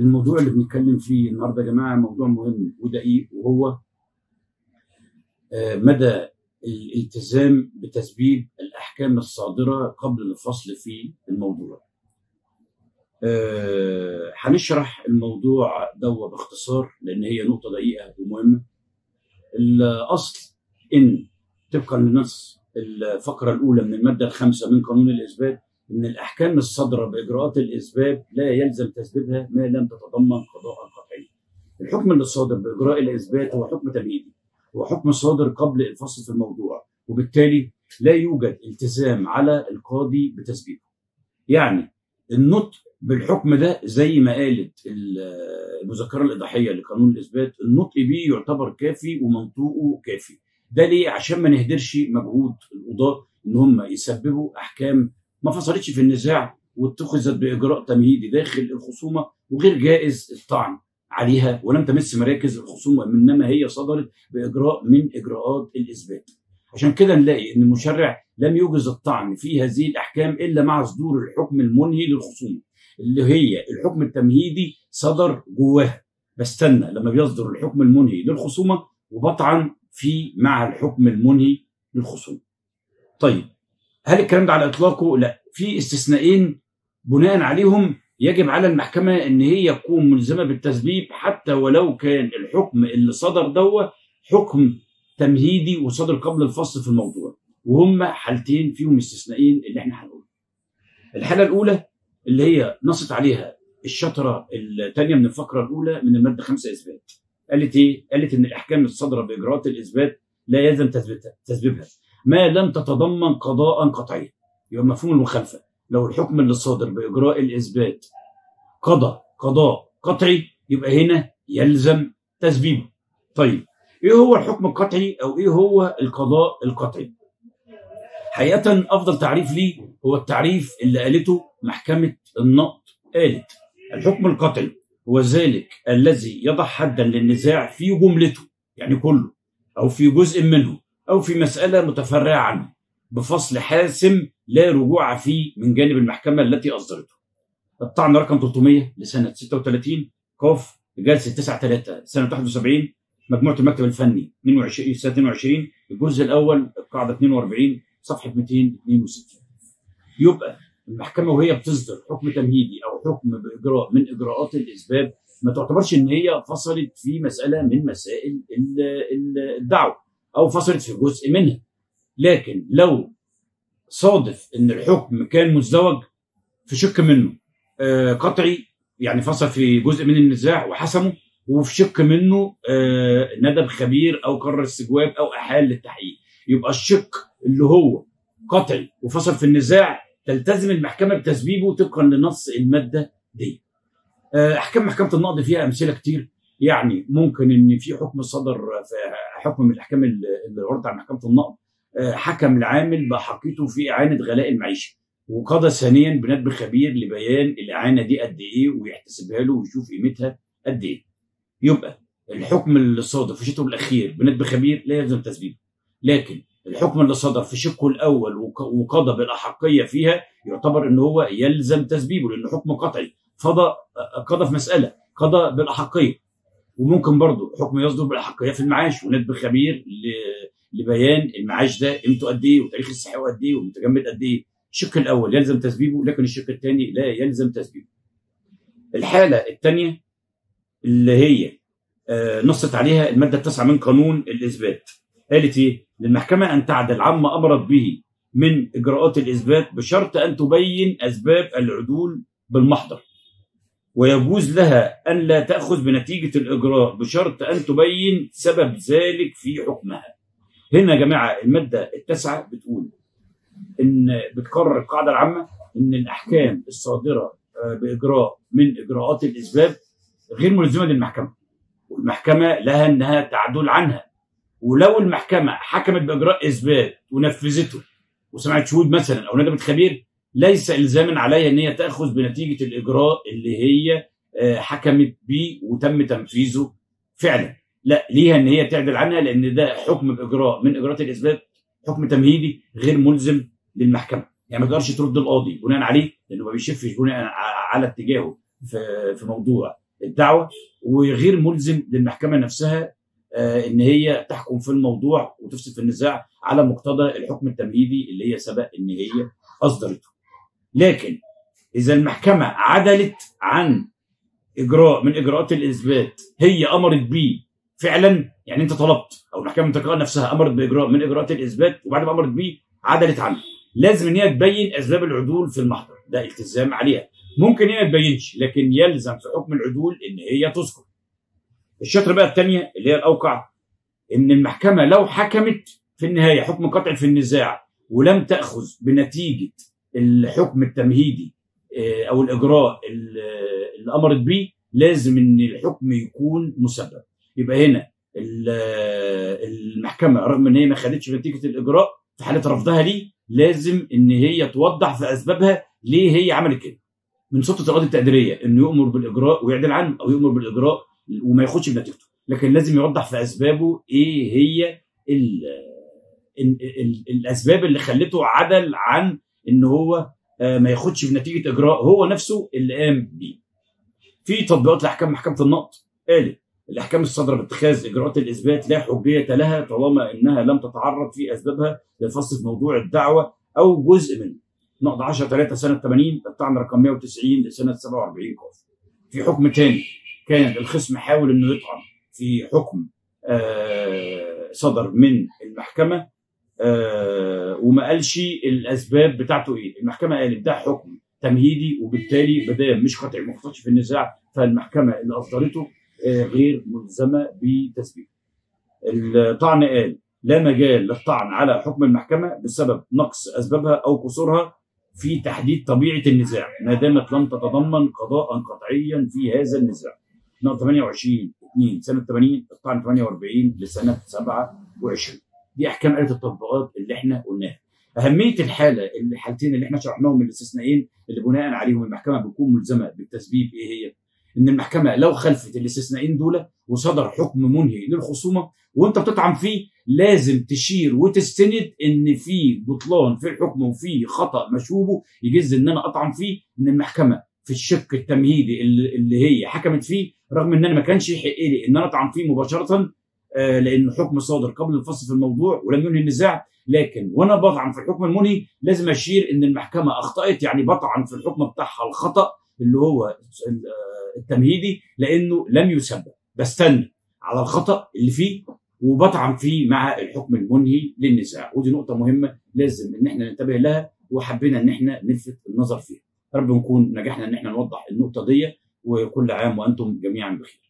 الموضوع اللي بنتكلم فيه النهارده يا جماعة موضوع مهم ودقيق وهو آه، مدى الالتزام بتسبيب الأحكام الصادرة قبل الفصل في الموضوع. آه، هنشرح الموضوع ده باختصار لأن هي نقطة دقيقة ومهمة. الأصل إن طبقا لنص الفقرة الأولى من المادة الخامسة من قانون الإثبات إن الأحكام الصادره بإجراءات الاثبات لا يلزم تسبيبها ما لم تتضمن قضاء قطعي. الحكم اللي صادر بإجراء الإثبات هو حكم تمهيدي هو حكم صادر قبل الفصل في الموضوع وبالتالي لا يوجد التزام على القاضي بتسبيبه. يعني النطق بالحكم ده زي ما قالت المذكرة الايضاحيه لقانون الإثبات النطق بيه يعتبر كافي ومنطوقه كافي. ده ليه؟ عشان ما نهدرش مجهود القضاه إن هم يسببوا أحكام ما فصلتش في النزاع واتخذت بإجراء تمهيدي داخل الخصومة وغير جائز الطعن عليها ولم تمس مراكز الخصومة إنما هي صدرت بإجراء من إجراءات الإثبات. عشان كده نلاقي إن المشرع لم يوجز الطعن في هذه الأحكام إلا مع صدور الحكم المنهي للخصومة اللي هي الحكم التمهيدي صدر جواها بستنى لما بيصدر الحكم المنهي للخصومة وبطعن في مع الحكم المنهي للخصومة. طيب هل الكلام ده على إطلاقه؟ لا، في استثنائين بناء عليهم يجب على المحكمة إن هي تكون ملزمة بالتسبيب حتى ولو كان الحكم اللي صدر دوه حكم تمهيدي وصدر قبل الفصل في الموضوع، وهم حالتين فيهم استثنائين اللي إحنا هنقولهم. الحالة الأولى اللي هي نصت عليها الشطرة الثانية من الفقرة الأولى من المادة 5 إثبات. قالت إيه؟ قالت إن الأحكام الصادره بإجراءات الإثبات لا يلزم تثبيتها تسبيبها ما لم تتضمن قضاء قطعيا. يبقى مفهوم المخالفة. لو الحكم اللي صادر بإجراء الإثبات قضى قضاء قطعي يبقى هنا يلزم تسبيبه. طيب إيه هو الحكم القطعي أو إيه هو القضاء القطعي؟ حقيقة أفضل تعريف ليه هو التعريف اللي قالته محكمة النقد. قالت الحكم القطعي هو ذلك الذي يضع حدا للنزاع في جملته يعني كله أو في جزء منه أو في مسألة متفرعة عنه بفصل حاسم لا رجوع فيه من جانب المحكمة التي أصدرته. الطعن رقم 300 لسنة 36 قاف جلسة 9 3 سنة 71 مجموعة المكتب الفني 22 سنة 22 الجزء الأول القاعدة 42 صفحة 262 يبقى المحكمة وهي بتصدر حكم تمهيدي أو حكم بإجراء من إجراءات الاثبات ما تعتبرش إن هي فصلت في مسألة من مسائل الدعوة أو فصلت في جزء منها. لكن لو صادف إن الحكم كان مزدوج في شق منه. آه قطعي يعني فصل في جزء من النزاع وحسمه وفي شق منه آه ندب خبير أو قرر استجواب أو أحال للتحقيق. يبقى الشق اللي هو قطعي وفصل في النزاع تلتزم المحكمة بتسبيبه طبقا لنص المادة دي. آه أحكام محكمة النقض فيها أمثلة كتير. يعني ممكن إن في حكم صدر في حكم من الاحكام اللي ورد على محكمة النقض حكم العامل بحقيته في إعانة غلاء المعيشة. وقضى ثانيا بندب خبير لبيان الإعانة دي قد إيه ويحتسبها له ويشوف قيمتها قد إيه. يبقى الحكم اللي صادر في شقه الأخير بندب خبير لا يلزم تسبيبه. لكن الحكم اللي صدر في شقه الأول وقضى بالأحقية فيها يعتبر إن هو يلزم تسبيبه لأنه حكم قطعي. فضى قضى في مسألة قضى بالأحقية. وممكن برضه حكم يصدر بالاحقيه في المعاش وندب خبير لبيان المعاش ده قيمته قد إيه وتاريخ استحقاقه قد إيه ومتجمد قد إيه. الشق الأول يلزم تسبيبه لكن الشق الثاني لا يلزم تسبيبه. الحالة الثانية اللي هي آه نصت عليها المادة التاسعة من قانون الإثبات. قالت إيه؟ للمحكمة أن تعدل عما أمرت به من إجراءات الإثبات بشرط أن تبين أسباب العدول بالمحضر. ويجوز لها أن لا تأخذ بنتيجة الإجراء بشرط أن تبين سبب ذلك في حكمها. هنا يا جماعة المادة التاسعة بتقول إن بتقرر القاعدة العامة إن الأحكام الصادرة بإجراء من إجراءات الإثبات غير ملزمة للمحكمة والمحكمة لها أنها تعدل عنها. ولو المحكمة حكمت بإجراء إثبات ونفذته وسمعت شهود مثلا أو ندبت خبير ليس الزاما عليها إن هي تأخذ بنتيجة الإجراء اللي هي حكمت بيه وتم تنفيذه فعلا. لا ليها إن هي تعدل عنها لأن ده حكم بإجراء من إجراءات الإثبات حكم تمهيدي غير ملزم للمحكمة. يعني ما تقدرش ترد القاضي بناء عليه لأنه ما بيشفش بناء على اتجاهه في في موضوع الدعوة. وغير ملزم للمحكمة نفسها آه، إن هي تحكم في الموضوع وتفصل في النزاع على مقتضى الحكم التمهيدي اللي هي سبق إن هي أصدرته. لكن إذا المحكمة عدلت عن اجراء من إجراءات الإثبات هي أمرت بيه فعلا يعني أنت طلبت أو المحكمة الانتقاليه نفسها أمرت باجراء من إجراءات الإثبات وبعد ما أمرت بيه عدلت عنه. لازم إن هي تبين أسباب العدول في المحضر. ده التزام عليها. ممكن هي ما تبينش لكن يلزم في حكم العدول إن هي تذكر. الشطر بقى الثانية اللي هي الأوقع إن المحكمة لو حكمت في النهاية حكم قطعي في النزاع ولم تأخذ بنتيجة الحكم التمهيدي آه، أو الإجراء اللي أمرت بيه لازم إن الحكم يكون مسبب. يبقى هنا ال- المحكمة رغم إن هي ما خدتش نتيجة الإجراء في حالة رفضها ليه لازم إن هي توضح في أسبابها ليه هي عملت كده. من سلطه القضاء التقديرية إنه يؤمر بالإجراء ويعدل عنه أو يؤمر بالإجراء وما ياخدش بنتيجته. لكن لازم يوضح في أسبابه إيه هي ال ال ال الأسباب اللي خلته عدل عن ان هو آه، ما ياخدش بنتيجه إجراء هو نفسه اللي قام بيه. في تطبيقات لأحكام محكمة النقض قالت الأحكام الصادرة باتخاذ إجراءات الإثبات لا حجية لها طالما إنها لم تتعرض في أسبابها للفصل في موضوع الدعوة أو جزء منه. نقض 10 3 سنة 80 الطعن رقم 190 لسنة 47 قاف. في حكم ثاني كان الخصم حاول إنه يطعن في حكم آه، صدر من المحكمة آه، وما قالش الأسباب بتاعته إيه؟ المحكمة قالت ده حكم تمهيدي وبالتالي بدام مش قطعي ما خططش في النزاع فالمحكمة اللي أصدرته آه، غير ملزمة بتثبيته الطعن قال لا مجال للطعن على حكم المحكمة بسبب نقص أسبابها أو قصورها في تحديد طبيعة النزاع ما دامت لم تتضمن قضاء قطعيا في هذا النزاع. نقطة 28 2 سنة 80 الطعن 48 لسنة 27 دي احكام آلة التطبيقات اللي إحنا قلناها. أهمية الحالة الحالتين اللي إحنا شرحناهم الاستثنائيين اللي بناء عليهم المحكمة بتكون ملزمة بالتسبيب إيه هي؟ إن المحكمة لو خلفت الاستثنائيين دول وصدر حكم منهي للخصومة وأنت بتطعن فيه لازم تشير وتستند إن في بطلان في الحكم وفي خطأ مشوبه يجز إن أنا أطعن فيه إن المحكمة في الشق التمهيدي اللي هي حكمت فيه رغم إن أنا ما كانش يحق لي إن أنا أطعن فيه مباشرة آه، لأنه حكم صادر قبل الفصل في الموضوع ولم ينهي النزاع. لكن وأنا بطعن في الحكم المنهي لازم أشير إن المحكمة أخطأت يعني بطعن في الحكم بتاعها الخطأ اللي هو آه، التمهيدي لأنه لم يسبب. بستنى على الخطأ اللي فيه وبطعن فيه مع الحكم المنهي للنزاع. ودي نقطة مهمة لازم إن إحنا ننتبه لها وحبينا إن إحنا نلفت النظر فيها. رب نكون نجحنا إن إحنا نوضح النقطة دي وكل عام وأنتم جميعا بخير.